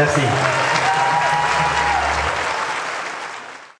Merci.